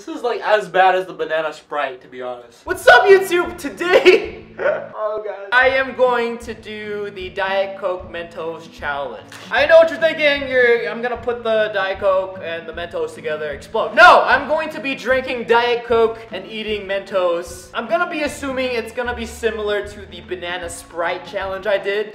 This is like as bad as the banana sprite, to be honest. What's up, YouTube? Today, oh god, I am going to do the Diet Coke Mentos challenge. I know what you're thinking. You're, I'm gonna put the Diet Coke and the Mentos together, explode. No, I'm going to be drinking Diet Coke and eating Mentos. I'm gonna be assuming it's gonna be similar to the banana sprite challenge I did.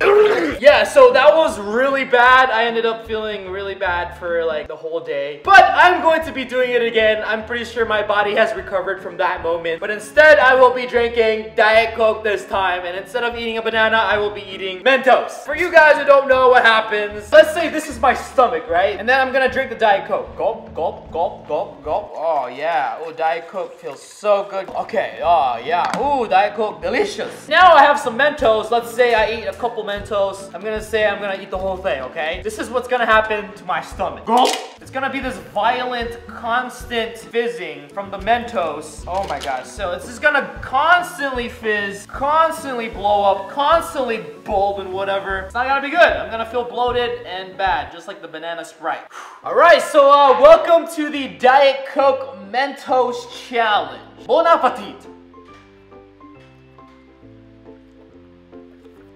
Mm-hmm. Yeah, so that was really bad. I ended up feeling really bad for like the whole day. But I'm going to be doing it again. I'm pretty sure my body has recovered from that moment. But instead, I will be drinking Diet Coke this time. And instead of eating a banana, I will be eating Mentos. For you guys who don't know what happens, let's say this is my stomach, right? And then I'm gonna drink the Diet Coke. Gulp, gulp, gulp, gulp, gulp. Oh, yeah. Oh, Diet Coke feels so good. Okay, oh, yeah. Ooh, Diet Coke, delicious. Now I have some Mentos. Let's say I eat a couple Mentos. I'm gonna say I'm gonna eat the whole thing, okay? This is what's gonna happen to my stomach. Gulp! It's gonna be this violent, constant fizzing from the Mentos. Oh my gosh, so it's just gonna constantly fizz, constantly blow up, constantly bulb and whatever. It's not gonna be good. I'm gonna feel bloated and bad, just like the banana Sprite. All right, so uh, welcome to the Diet Coke Mentos Challenge. Bon appetit!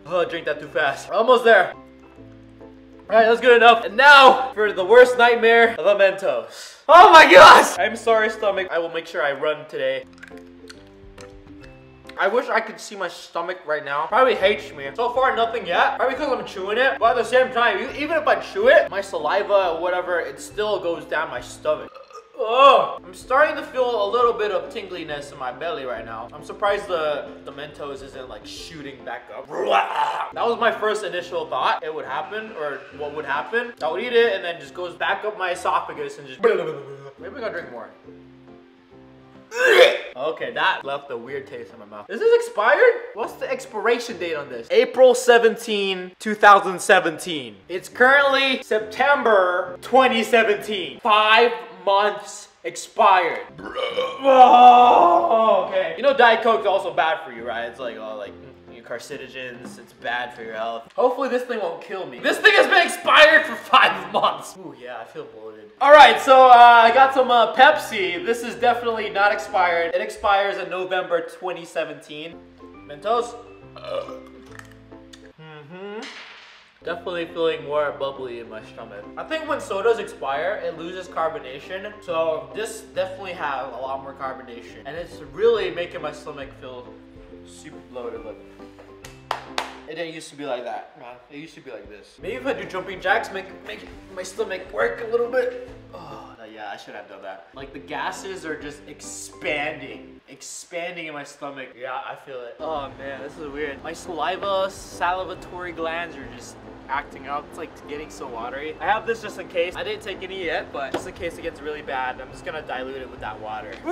Oh, drink that too fast. We're almost there. Alright, that's good enough. And now, for the worst nightmare, the Mentos. Oh my gosh! I'm sorry, stomach. I will make sure I run today. I wish I could see my stomach right now. Probably hates me. So far, nothing yet. Probably because I'm chewing it. But at the same time, even if I chew it, my saliva or whatever, it still goes down my stomach. Oh, I'm starting to feel a little bit of tingliness in my belly right now. I'm surprised the, the Mentos isn't like shooting back up. That was my first initial thought it would happen or what would happen. I would eat it and then just goes back up my esophagus and just maybe I gotta drink more. Okay, that left a weird taste in my mouth. Is this expired? What's the expiration date on this? April 17, 2017. It's currently September 2017. Five months expired. Oh, okay. You know Diet Coke's also bad for you, right? It's like, oh, like, carcinogens, it's bad for your health. Hopefully this thing won't kill me. This thing has been expired for five months. Ooh, yeah, I feel bloated. All right, so uh, I got some uh, Pepsi. This is definitely not expired. It expires in November 2017. Mentos. Mm-hmm. Definitely feeling more bubbly in my stomach. I think when sodas expire, it loses carbonation. So this definitely has a lot more carbonation. And it's really making my stomach feel super bloated. Look. It didn't used to be like that, man. It used to be like this. Maybe if I do jumping jacks, make make my stomach work a little bit. Oh, yeah, I should have done that. Like the gases are just expanding, expanding in my stomach. Yeah, I feel it. Oh man, this is weird. My saliva, salivatory glands are just acting up. It's like getting so watery. I have this just in case. I didn't take any yet, but just in case it gets really bad, I'm just gonna dilute it with that water.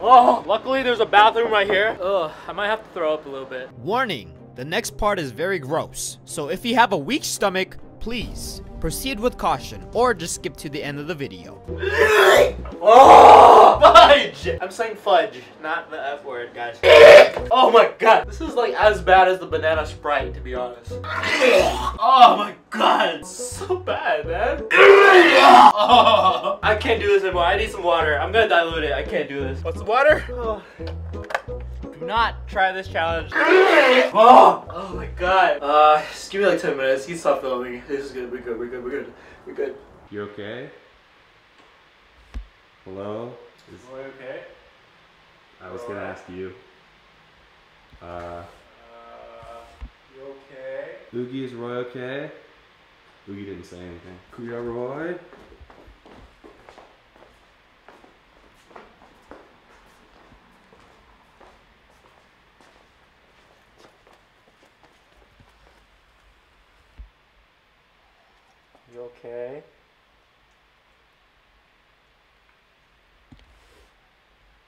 oh, luckily there's a bathroom right here. Ugh, I might have to throw up a little bit. Warning, the next part is very gross. So if you have a weak stomach, please proceed with caution or just skip to the end of the video. Oh, fudge! I'm saying fudge, not the F word, guys. oh my god. This is like as bad as the banana sprite, to be honest. oh my god. So bad, man. oh, I can't do this anymore. I need some water. I'm gonna dilute it. I can't do this. What's the water? Oh. Do not try this challenge. oh, oh my god. Uh, just give me like 10 minutes. You stop filming. This is good. We're good. We're good. We're good. We're good. You okay? Hello? Is, Roi okay? I was gonna ask you. Uh, Uh, you okay? Oogie, is Roi okay? Oogie didn't say anything. Kuya Roi? You okay?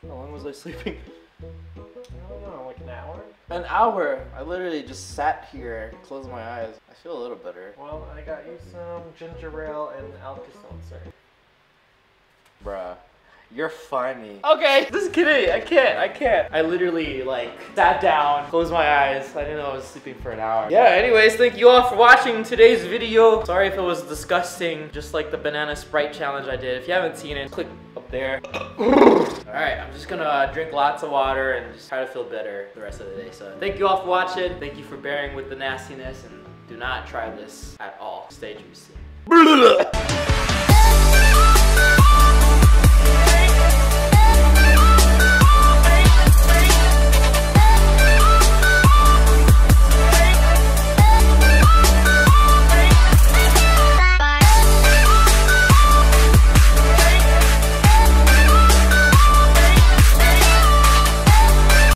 How long was I sleeping? I don't know, like an hour? An hour! I literally just sat here, closed my eyes. I feel a little better. Well, I got you some ginger ale and Alka-Seltzer. Bruh. You're funny. Okay, just kidding. I can't. I can't. I literally like sat down, closed my eyes. I didn't know I was sleeping for an hour. Yeah, anyways, thank you all for watching today's video. Sorry if it was disgusting, just like the banana sprite challenge I did. If you haven't seen it, click up there. Alright, I'm just gonna uh, drink lots of water and just try to feel better the rest of the day. So thank you all for watching. Thank you for bearing with the nastiness and do not try this at all. Stay juicy.